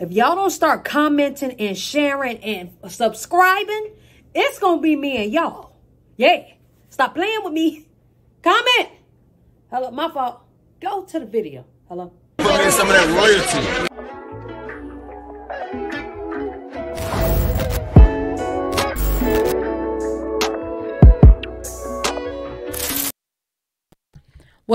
If y'all don't start commenting and sharing and subscribing, it's going to be me and y'all. Yeah. Stop playing with me. Comment. Hello, my fault. Go to the video. Hello. Put in some of that royalty.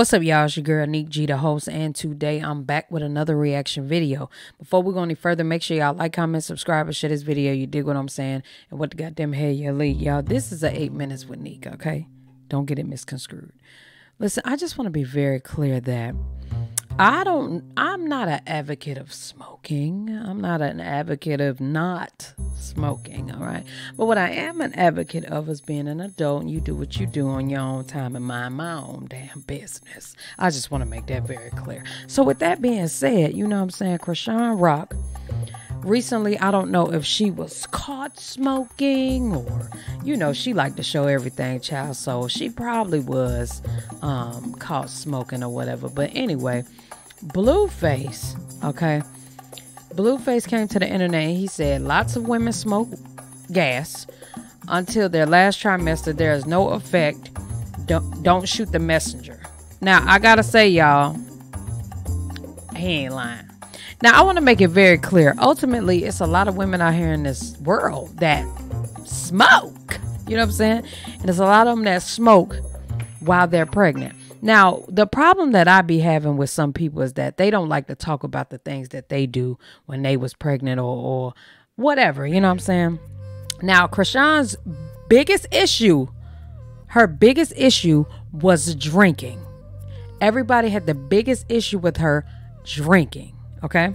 What's up, y'all? It's your girl, Neek G, the host, and today I'm back with another reaction video. Before we go any further, make sure y'all like, comment, subscribe, and share this video. You dig what I'm saying? And what the goddamn hell you lead, y'all. This is a 8 minutes with Neek, okay? Don't get it misconstrued. Listen, I just want to be very clear that I don't, I'm not an advocate of smoking. I'm not an advocate of not smoking, all right? But what I am an advocate of is being an adult and you do what you do on your own time and mind my own damn business. I just want to make that very clear. So, with that being said, you know what I'm saying? Chrisean Rock recently i don't know if she was caught smoking or you know she liked to show everything child so she probably was um, caught smoking or whatever. But anyway blueface okay? Blueface came to the internet he said lots of women smoke gas until their last trimester. There is no effect. Don't, don't shoot the messenger. Now i gotta say y'all he ain't lying now, I want to make it very clear. Ultimately, it's a lot of women out here in this world that smoke. You know what I'm saying? And there's a lot of them that smoke while they're pregnant. Now, the problem that I be having with some people is that they don't like to talk about the things that they do when they was pregnant or, or whatever. You know what I'm saying? Now, Chrisean's biggest issue, her biggest issue was drinking. Everybody had the biggest issue with her drinking. Okay.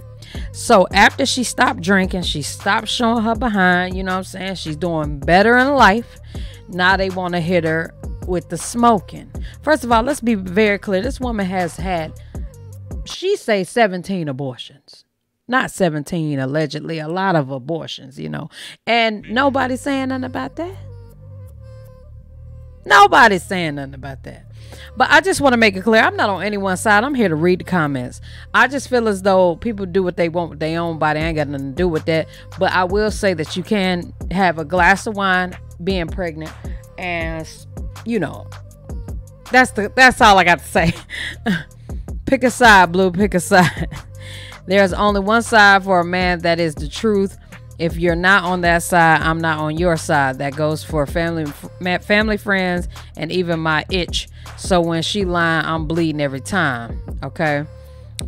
So after she stopped drinking, she stopped showing her behind. You know what I'm saying? She's doing better in life. Now they want to hit her with the smoking. First of all, let's be very clear. This woman has had, she say 17 abortions. Not 17, allegedly, a lot of abortions, you know. And nobody's saying nothing about that. Nobody's saying nothing about that. But I just want to make it clear I'm not on anyone's side. I'm here to read the comments. I just feel as though people do what they want with their own body. I ain't got nothing to do with that. But I will say that you can have a glass of wine being pregnant and you know that's the that's all I got to say. pick a side, blue, pick a side. There's only one side for a man that is the truth if you're not on that side, I'm not on your side. That goes for family, family, friends, and even my itch. So when she lying, I'm bleeding every time. Okay.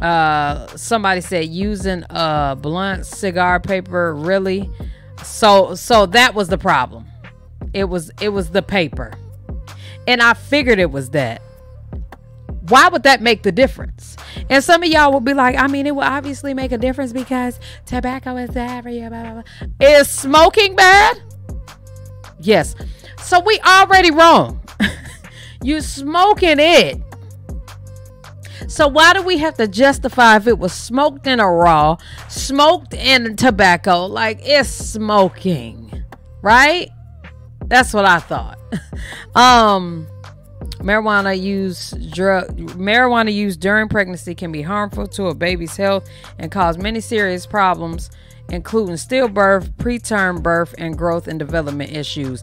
Uh, somebody said using a blunt cigar paper. Really? So so that was the problem. It was it was the paper, and I figured it was that. Why would that make the difference? And some of y'all will be like, I mean, it will obviously make a difference because tobacco is bad for you. Blah, blah, blah. Is smoking bad? Yes. So we already wrong. you smoking it. So why do we have to justify if it was smoked in a raw, smoked in tobacco? Like it's smoking, right? That's what I thought. um Marijuana use drug marijuana use during pregnancy can be harmful to a baby's health and cause many serious problems, including stillbirth, preterm birth, and growth and development issues.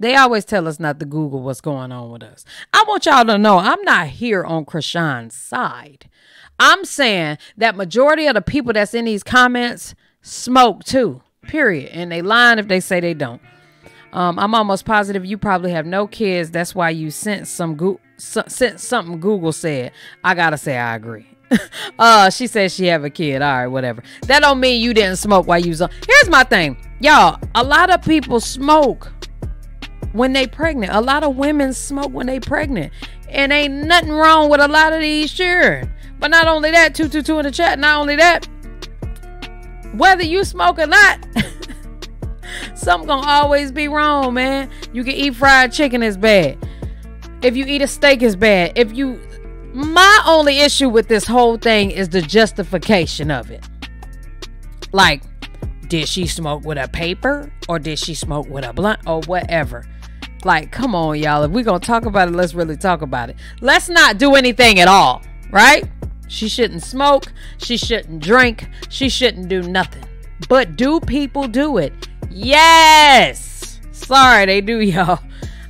They always tell us not to Google what's going on with us. I want y'all to know I'm not here on Chrisean's side. I'm saying that majority of the people that's in these comments smoke too. Period. And they lying if they say they don't. Um, I'm almost positive you probably have no kids. That's why you sent some go- sent something Google said. I gotta say I agree. uh, she says she have a kid. All right, whatever. That don't mean you didn't smoke while you was on. Here's my thing, y'all. A lot of people smoke when they pregnant. A lot of women smoke when they pregnant, and ain't nothing wrong with a lot of these. Sure, but not only that, two two two in the chat. Not only that, whether you smoke or not, something gonna always be wrong, man. You can eat fried chicken is bad. If you eat a steak is bad. If you my only issue with this whole thing is the justification of it. Like, did she smoke with a paper or did she smoke with a blunt or whatever? Like, come on, y'all. If we're to talk about it, let's really talk about it. Let's not do anything at all, right? She shouldn't smoke. She shouldn't drink. She shouldn't do nothing. But do people do it? Yes. Sorry, they do, y'all.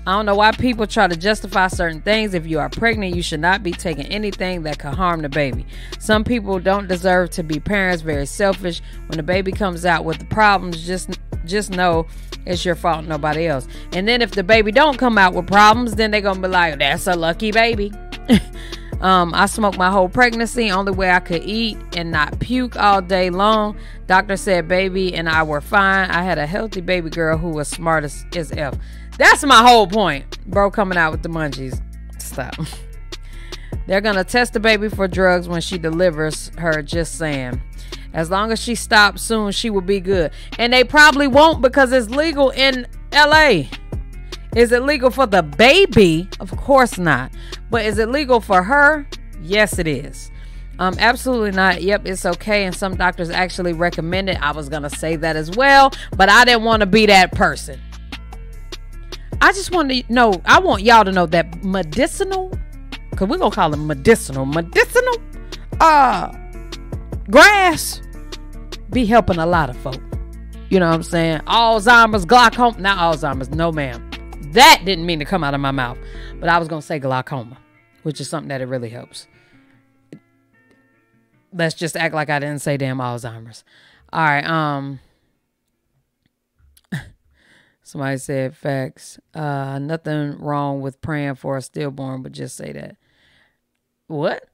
I don't know why people try to justify certain things. If you are pregnant, you should not be taking anything that could harm the baby. Some people don't deserve to be parents, very selfish. When the baby comes out with the problems, just just know it's your fault, nobody else. And then if the baby don't come out with problems, then they're gonna be like, that's a lucky baby. Um, I smoked my whole pregnancy, only way I could eat and not puke all day long. Doctor said baby and I were fine. I had a healthy baby girl who was smart as, as F. That's my whole point. Bro coming out with the munchies. Stop. They're gonna test the baby for drugs when she delivers her, just saying. As long as she stops soon, she will be good. And they probably won't because it's legal in LA. Is it legal for the baby? Of course not. But is it legal for her? Yes, it is. Um, absolutely not. Yep, it's okay. And some doctors actually recommend it. I was gonna say that as well, but I didn't want to be that person. I just want to know. I want y'all to know that medicinal, cause we're gonna call it medicinal, medicinal, uh, grass be helping a lot of folk. You know what I'm saying? Alzheimer's, glaucoma, not Alzheimer's, no ma'am. That didn't mean to come out of my mouth, but I was gonna say glaucoma, which is something that it really helps. Let's just act like I didn't say damn Alzheimer's. All right, um. Somebody said facts. Uh, nothing wrong with praying for a stillborn, but just say that. What?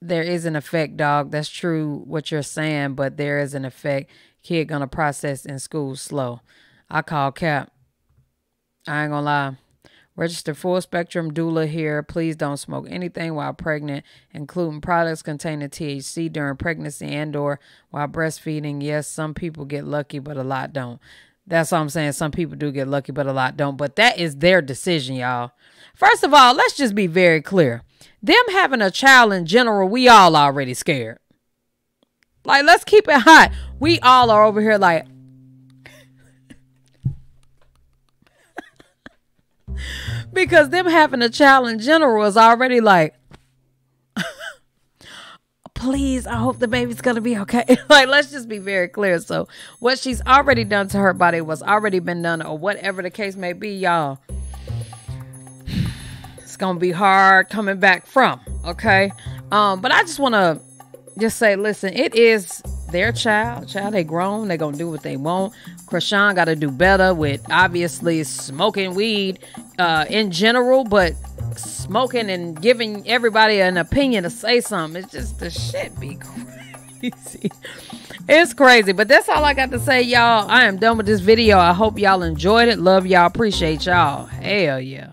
There is an effect, dog. That's true what you're saying, but there is an effect. Kid gonna process in school slow. I call cap. I ain't gonna lie. Register full spectrum doula here. Please don't smoke anything while pregnant, including products containing THC during pregnancy and or while breastfeeding. Yes, some people get lucky, but a lot don't. That's what I'm saying. Some people do get lucky, but a lot don't. But that is their decision, y'all. First of all, let's just be very clear. Them having a child in general, we all already scared. Like, let's keep it hot. We all are over here like, because them having a child in general is already like please i hope the baby's gonna be okay. Like let's just be very clear. So what she's already done to her body was already been done or whatever the case may be y'all. It's gonna be hard coming back from okay? Um but i just want to just say listen it is their child child they grown they gonna do what they want Chrisean got to do better with obviously smoking weed uh, in general, but smoking and giving everybody an opinion to say something. It's just the shit be crazy. It's crazy, but that's all I got to say, y'all. I am done with this video. I hope y'all enjoyed it. Love y'all. Appreciate y'all. Hell yeah.